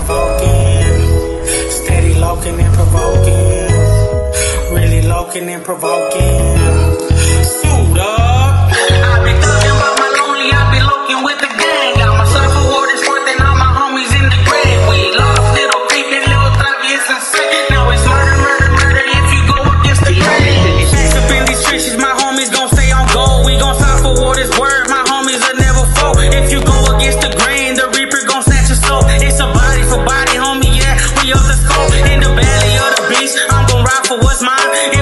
provoking. Steady locking and provoking. Really locking and provoking. for what's mine.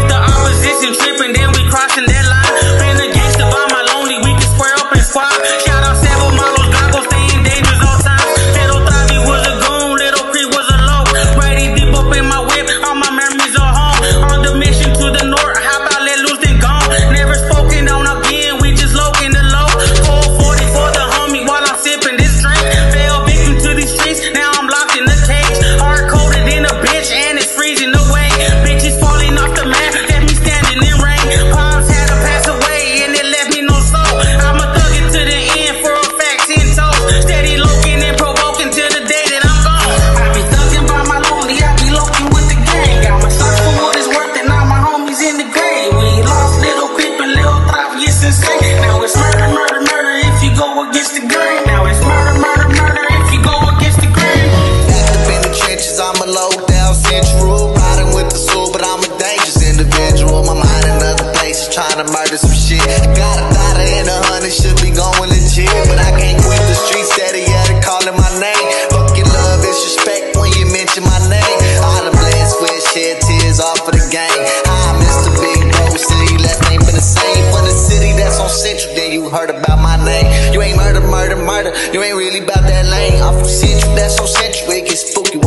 trying to murder some shit. Got a dollar and a hundred, should be going legit. But I can't quit the streets, steady at it, calling my name. Fuck your love, disrespect when you mention my name. All the blessed with shed tears off of the game. I missed the big Boy, city left ain't been the same. From the city that's on Central, then you heard about my name. You ain't murder, murder, murder, you ain't really about that lane. I'm from Central, that's on Central, it gets spooky.